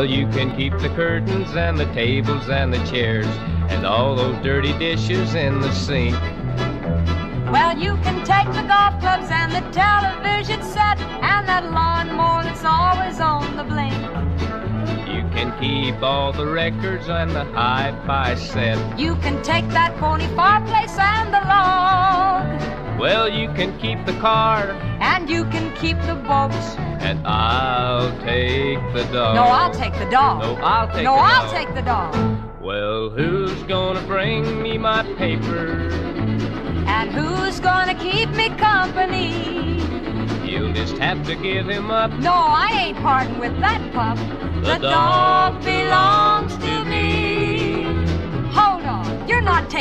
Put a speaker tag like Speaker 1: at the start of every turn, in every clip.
Speaker 1: Well, you can keep the curtains and the tables and the chairs and all those dirty dishes in the sink.
Speaker 2: Well, you can take the golf clubs and the television set and that lawnmower that's always on the blink.
Speaker 1: You can keep all the records and the hi-fi set.
Speaker 2: You can take that pony fireplace and the log.
Speaker 1: Well, you can keep the car
Speaker 2: and you can keep the boat.
Speaker 1: And I'll take the dog.
Speaker 2: No, I'll take the dog.
Speaker 1: No, I'll take
Speaker 2: no,
Speaker 1: the
Speaker 2: I'll
Speaker 1: dog.
Speaker 2: take the dog.
Speaker 1: Well, who's gonna bring me my paper?
Speaker 2: And who's gonna keep me company?
Speaker 1: You'll just have to give him up.
Speaker 2: No, I ain't parting with that pup.
Speaker 1: The
Speaker 2: The,
Speaker 1: dog
Speaker 2: belongs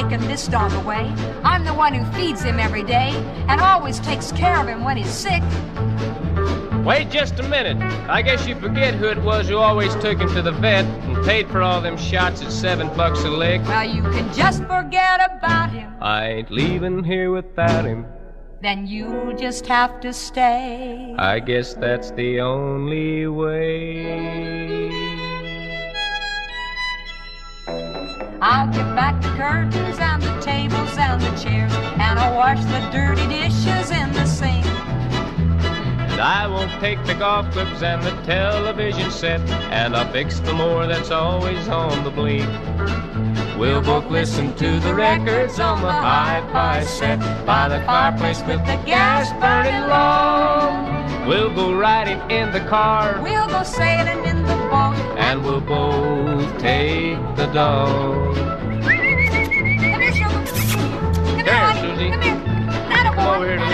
Speaker 2: you're not taking this dog away. I'm the one who feeds him every day and always takes care of him when he's sick.
Speaker 1: Wait just a minute. I guess you forget who it was who always took him to the vet and paid for all them shots at seven bucks a lick.
Speaker 2: Well, you can just forget about him.
Speaker 1: I ain't leaving here without him.
Speaker 2: Then you just have to stay.
Speaker 1: I guess that's the only way.
Speaker 2: I'll get back the curtains and the tables and the chairs, and I'll wash the dirty dishes in the sink.
Speaker 1: And I won't take the golf clubs and the television set, and I'll fix the more that's always on the blink. We'll both listen to the records on the hi-fi set by the fireplace with the gas burning low. We'll go riding in the car
Speaker 2: We'll go sailing in the boat.
Speaker 1: and we'll both take the dog.
Speaker 2: Come here, Sugar. Come here,
Speaker 1: There,
Speaker 2: honey.
Speaker 1: Susie.
Speaker 2: Come here.
Speaker 1: Come over here.